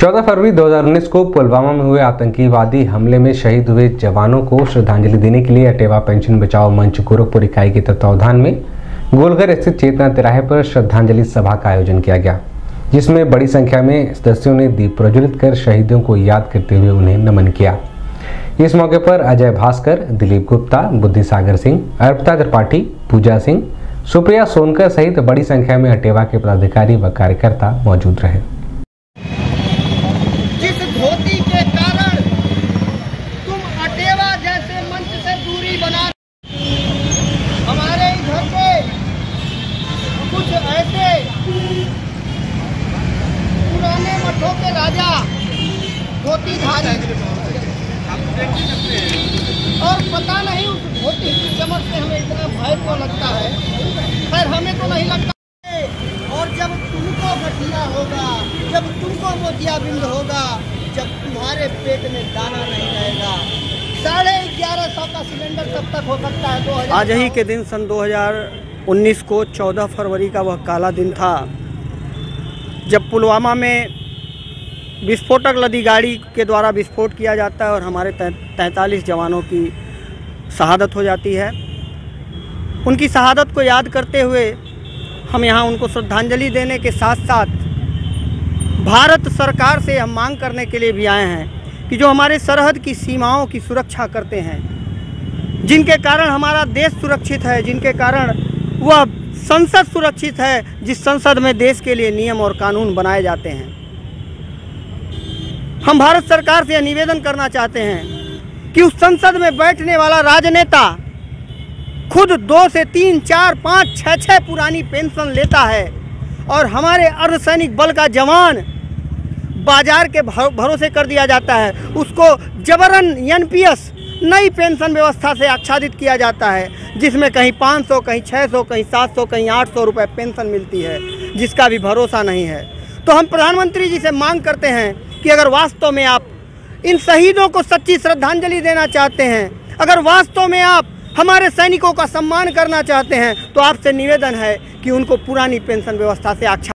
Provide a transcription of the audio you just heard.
14 फरवरी 2019 को पुलवामा में हुए आतंकीवादी हमले में शहीद हुए जवानों को श्रद्धांजलि देने के लिए अटेवा पेंशन बचाओ मंच गोरखपुर इकाई के तत्वावधान में गोलघर स्थित चेतना तिराहे पर श्रद्धांजलि सभा का आयोजन किया गया, जिसमें बड़ी संख्या में सदस्यों ने दीप प्रज्वलित कर शहीदों को याद करते हुए उन्हें नमन किया। इस मौके पर अजय भास्कर, दिलीप गुप्ता बुद्धि सागर सिंह, अर्पिता त्रिपाठी, पूजा सिंह, सुप्रिया सोनकर सहित बड़ी संख्या में अटेवा के पदाधिकारी व कार्यकर्ता मौजूद रहे जिस धोती के कारण तुम अटेवा जैसे मंच से दूरी बना हमारे इधर के कुछ ऐसे के राजा। धोतीधारी और पता नहीं उस धोती की चमक से हमें इतना भय क्यों लगता है? खैर हमें तो नहीं लगता और जब तुमको गठिया होगा जब तुमको मोतियाबिंद होगा जब तुम्हारे पेट में दाना नहीं रहेगा। साढ़े ग्यारह सौ का सिलेंडर तब तक हो सकता है दो हज़ार आज ही के। दिन सन 2019 को 14 फरवरी का वह काला दिन था जब पुलवामा में विस्फोटक लदी गाड़ी के द्वारा विस्फोट किया जाता है और हमारे तैंतालीस जवानों की शहादत हो जाती है। उनकी शहादत को याद करते हुए हम यहाँ उनको श्रद्धांजलि देने के साथ साथ भारत सरकार से हम मांग करने के लिए भी आए हैं कि जो हमारे सरहद की सीमाओं की सुरक्षा करते हैं, जिनके कारण हमारा देश सुरक्षित है, जिनके कारण वह संसद सुरक्षित है, जिस संसद में देश के लिए नियम और कानून बनाए जाते हैं। हम भारत सरकार से निवेदन करना चाहते हैं कि उस संसद में बैठने वाला राजनेता खुद दो से तीन, चार, पाँच छः छः पुरानी पेंशन लेता है और हमारे अर्धसैनिक बल का जवान बाज़ार के भरोसे कर दिया जाता है। उसको जबरन एनपीएस नई पेंशन व्यवस्था से आच्छादित किया जाता है, जिसमें कहीं 500 कहीं 600 कहीं 700 कहीं 800 रुपए पेंशन मिलती है, जिसका भी भरोसा नहीं है। तो हम प्रधानमंत्री जी से मांग करते हैं कि अगर वास्तव में आप इन शहीदों को सच्ची श्रद्धांजलि देना चाहते हैं, अगर वास्तव में आप हमारे सैनिकों का सम्मान करना चाहते हैं तो आपसे निवेदन है कि उनको पुरानी पेंशन व्यवस्था से आच्छा